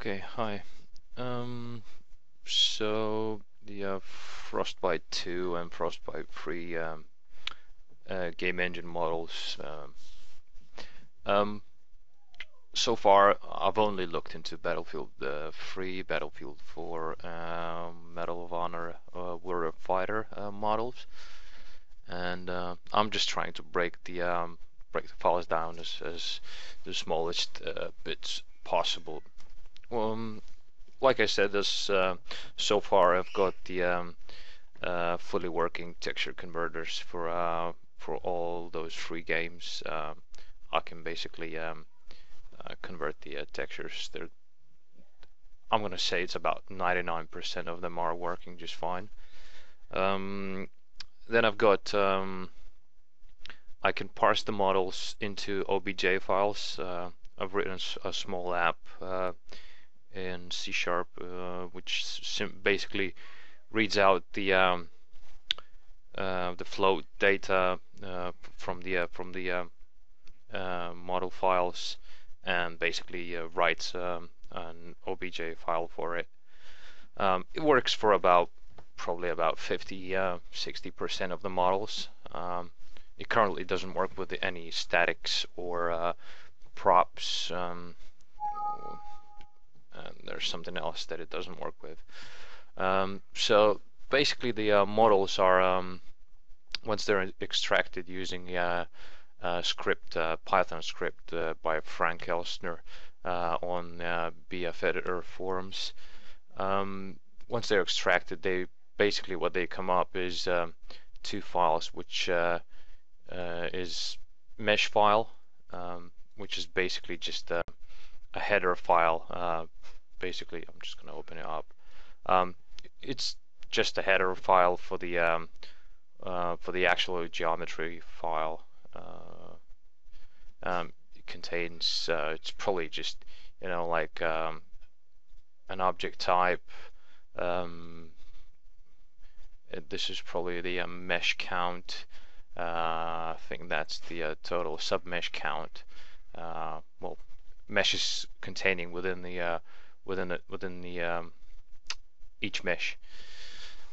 Okay, hi. Um, so the uh, Frostbite 2 and Frostbite 3 um, uh, game engine models. Um, um, so far, I've only looked into Battlefield uh, 3, Battlefield 4, um, Medal of Honor, uh, Warfighter uh, models, and uh, I'm just trying to break the um, break the files down as, as the smallest bits possible um, like I said, this uh, so far I've got the um, uh, fully working texture converters for uh, for all those free games. Um, I can basically um, uh, convert the uh, textures. They're, I'm gonna say it's about 99% of them are working just fine. Um, then I've got I can parse the models into OBJ files. Uh, I've written a small app in C sharp, uh, which basically reads out the um, uh, the float data uh, from the uh, from the uh, uh, model files and basically writes um, an OBJ file for it. Um, it works for about probably about 50 60% of the models. Um, it currently doesn't work with any statics or props. Um, something else that it doesn't work with. Um, so basically the uh, models are um, once they're extracted using uh, a script, uh, Python script uh, by Frankelstner uh, on uh, BF editor forums. Um, once they're extracted, they basically what they come up is um, two files, which is mesh file, um, which is basically just a, a header file basically I'm just going to open it up. Um, it's just a header file for the um, uh, for the actual geometry file. Uh, um, it contains uh, it's probably just you know like um, an object type. Um, this is probably the uh, mesh count. Uh, I think that's the uh, total submesh count. well, meshes containing within the within it within the um, each mesh.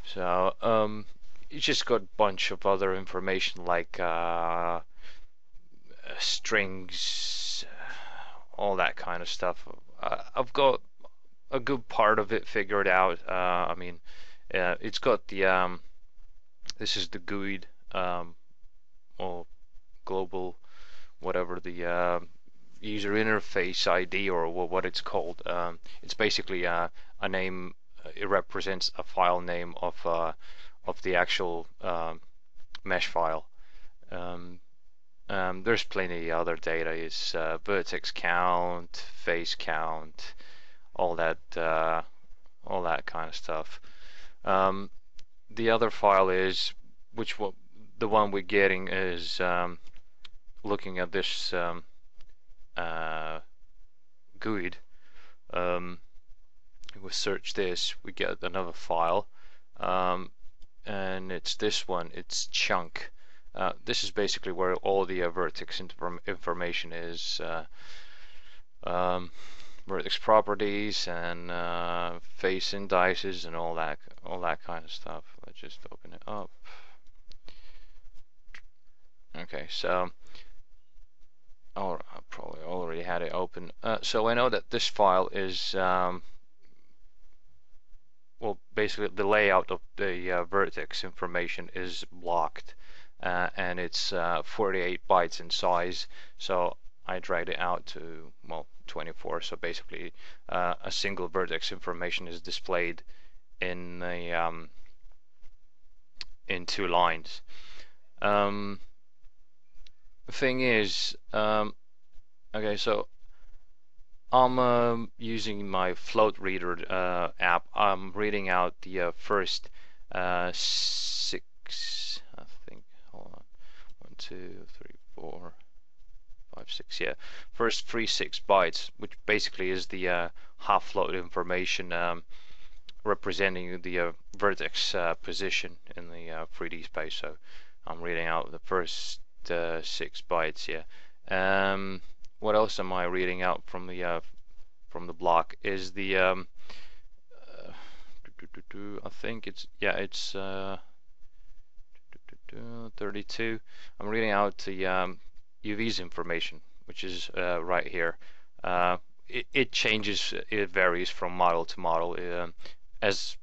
So um, it's just got a bunch of other information like uh, strings, all that kind of stuff. Uh, I've got a good part of it figured out. Uh, I mean, uh, it's got the um, this is the GUID um, or global whatever the uh, user interface ID or what it's called. Um, it's basically a, a, name. Uh, it represents a file name of uh, of the actual um, mesh file. Um, um, there's plenty other data. It's uh, vertex count, face count, all that uh, all that kind of stuff. Um, the other file is which the one we're getting is looking at this um, uh, GUID, um, we search this, we get another file, um, and it's this one, it's chunk. Uh, this is basically where all the uh, vertex inform information is. Uh, um, vertex properties and uh, face indices and all that all that kind of stuff. Let's just open it up. Okay, so or I probably already had it open. Uh, so I know that this file is, um, well, basically the layout of the uh, vertex information is blocked, uh, and it's uh, 48 bytes in size. So I dragged it out to well 24. So basically, uh, a single vertex information is displayed in the um, in two lines. Um, thing is, um, okay, so I'm uh, using my float reader uh, app. I'm reading out the uh, first uh, six, I think. Hold on, one, two, three, four, five, six. Yeah, first three six bytes, which basically is the uh, half float information um, representing the uh, vertex position in the 3D space. So I'm reading out the first uh, six bytes here. Um, what else am I reading out from the uh, from the block? Is the um, uh, I think it's yeah it's uh, 32 I'm reading out the um, UV's information which is uh, right here. Uh, it, it, changes it varies from model to model. Uh, as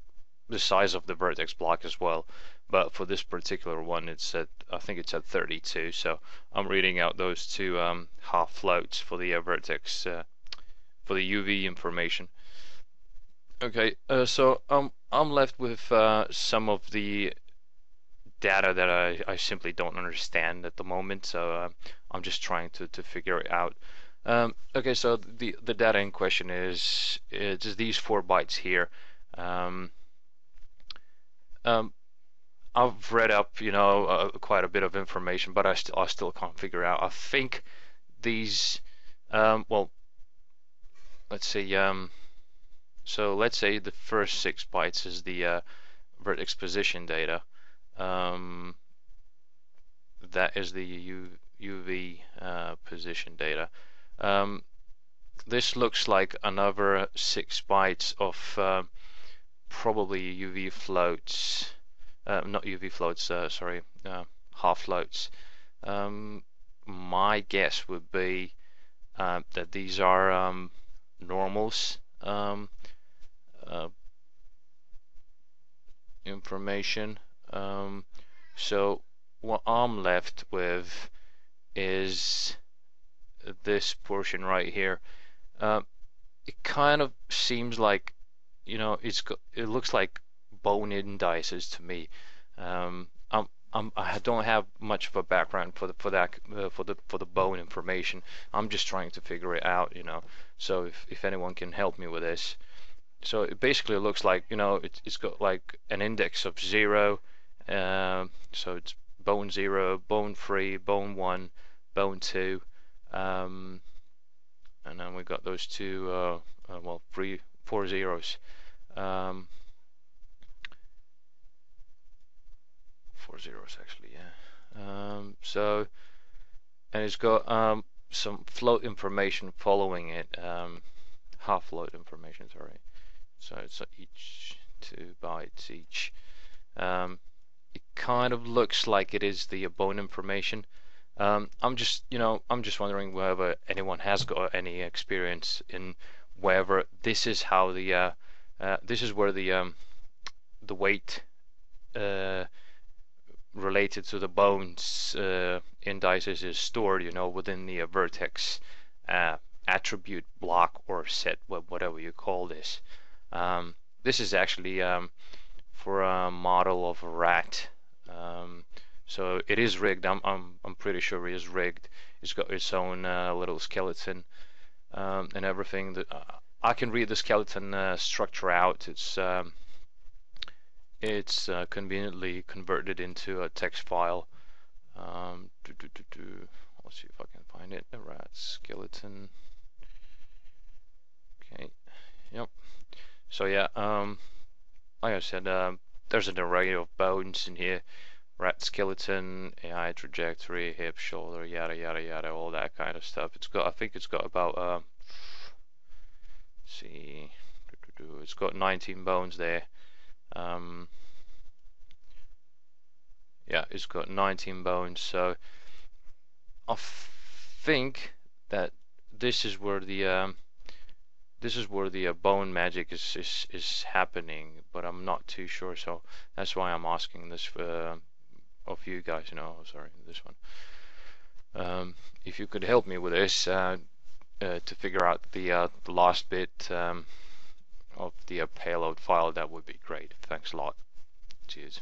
the size of the vertex block as well but for this particular one it's at I think it's at 32 so I'm reading out those two um, half floats for the uh, vertex uh, for the UV information. Okay uh, so um, I'm left with uh, some of the data that I, I simply don't understand at the moment. So uh, I'm just trying to, to figure it out. Um, okay so the the data in question is it's these four bytes here. Um, um, I've read up, you know, uh, quite a bit of information, but I still I still can't figure out. I think these, um, well, let's see. Um, so let's say the first six bytes is the uh, vertex position data. Um, that is the U, UV uh, position data. Um, this looks like another six bytes of uh, probably UV floats uh, not UV floats, uh, sorry, uh, half floats. Um, my guess would be uh, that these are um, normals um, uh, information. Um, so what I'm left with is this portion right here. Uh, it kind of seems like, you know, it's it looks like bone indices to me. Um, I'm, I'm, I don't have much of a background for the for that uh, for the for the bone information. I'm just trying to figure it out, you know. So if if anyone can help me with this, so it basically looks like you know it, it's got like an index of zero, uh, so it's bone zero, bone three, bone one, bone two, um, and then we've got those two uh, uh, well three four zeros. Um, four zeros actually, yeah. Um, so, and it's got um, some float information following it, um, half float information, sorry. So it's each two bytes each. Um, it kind of looks like it is the bone information. Um, I'm just, you know, I'm just wondering whether anyone has got any experience in whether this is how the, uh, uh, this is where the, um, the weight, uh, related to the bones uh, indices is stored, you know, within the uh, vertex uh, attribute block or set, whatever you call this. Um, this is actually um, for a model of a rat. Um, so it is rigged. I'm, I'm, I'm pretty sure it is rigged. It's got its own little skeleton um, and everything. That uh, I can read the skeleton uh, structure out. It's um, it's uh, conveniently converted into a text file. Um, Let's see if I can find it. Rat skeleton. Okay. Yep. So yeah, um, like I said, um, there's an array of bones in here. Rat skeleton, AI trajectory, hip, shoulder, yada yada yada, all that kind of stuff. It's got, I think it's got about, uh, see, it's got 19 bones there. Um, yeah, it's got 19 bones. So I think that this is where the um, this is where the uh, bone magic is, is is happening, but I'm not too sure. So that's why I'm asking this uh, of you guys. No, sorry, this one. Um, if you could help me with this uh, uh to figure out the, uh, the last bit um, of the uh, payload file, that would be great. Thanks a lot. Cheers.